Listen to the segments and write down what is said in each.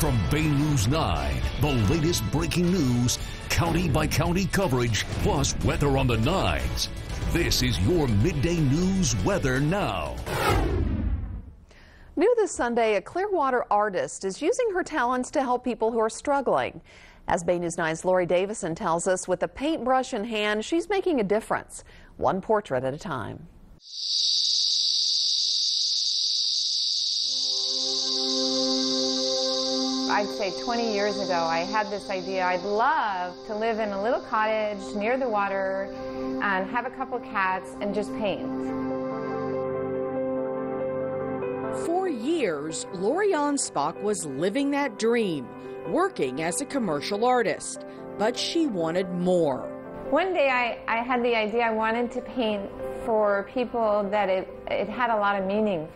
From Bay News 9, the latest breaking news, county by county coverage, plus weather on the nines. This is your midday news weather now. New this Sunday, a Clearwater artist is using her talents to help people who are struggling. As Bay News 9's Lori Davison tells us, with a paintbrush in hand, she's making a difference, one portrait at a time. I'd say 20 years ago, I had this idea. I'd love to live in a little cottage near the water and have a couple cats and just paint. For years, Laurie Anspach was living that dream, working as a commercial artist. But she wanted more. One day I, I had the idea I wanted to paint for people that it, it had a lot of meaning.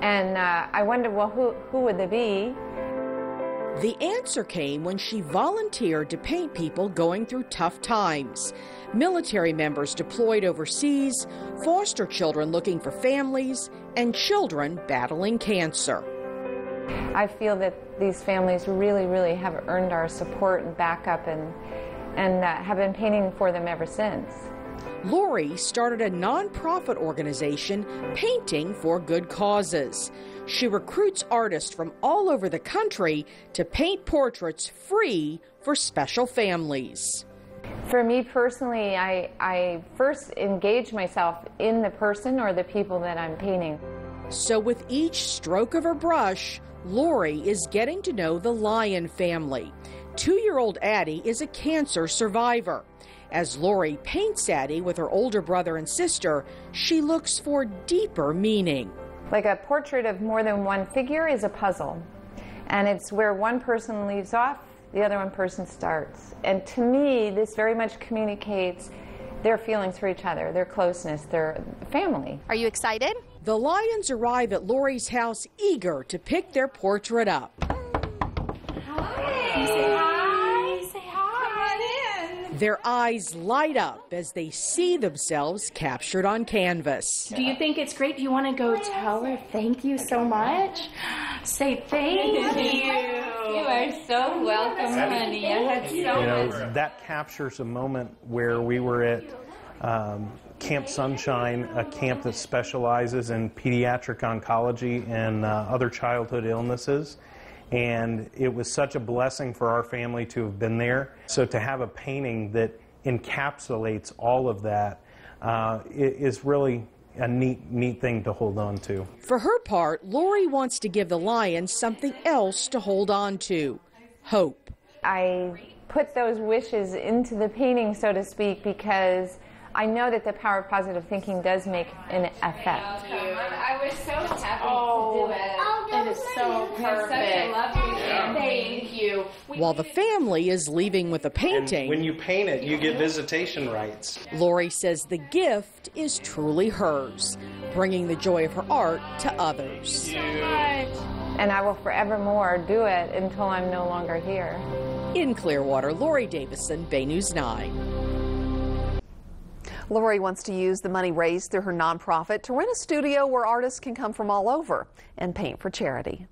And uh, I wondered, well, who, who would they be? The answer came when she volunteered to paint people going through tough times. Military members deployed overseas, foster children looking for families, and children battling cancer. I feel that these families really, really have earned our support and backup and, and uh, have been painting for them ever since. Laurie started a nonprofit organization painting for good causes. She recruits artists from all over the country to paint portraits free for special families. For me personally, I, I first engage myself in the person or the people that I'm painting. So, with each stroke of her brush, Laurie is getting to know the Lyon family. Two year old Addie is a cancer survivor. As Laurie paints Addie with her older brother and sister, she looks for deeper meaning. Like a portrait of more than one figure is a puzzle. And it's where one person leaves off, the other one person starts. And to me, this very much communicates their feelings for each other, their closeness, their family. Are you excited? The Lions arrive at Laurie's house eager to pick their portrait up. Hi. Hi. Their eyes light up as they see themselves captured on canvas. Do you think it's great? Do you want to go tell her thank you so much? Say thank you. You are so welcome, honey. I had so you know, that captures a moment where we were at um, Camp Sunshine, a camp that specializes in pediatric oncology and uh, other childhood illnesses. And it was such a blessing for our family to have been there. So to have a painting that encapsulates all of that uh, is really a neat, neat thing to hold on to. For her part, Laurie wants to give the Lions something else to hold on to hope. I put those wishes into the painting, so to speak, because I know that the power of positive thinking does make an effect. I was so happy Oh, to do it. It is so It's such a perfect. lovely Thank you. While the family is leaving with a painting, when you paint it, you get visitation rights. Laurie says the gift is truly hers, bringing the joy of her art to others. And I will forevermore do it until I'm no longer here. In Clearwater, Lori Davison, Bay News 9. Laurie wants to use the money raised through her nonprofit to rent a studio where artists can come from all over and paint for charity.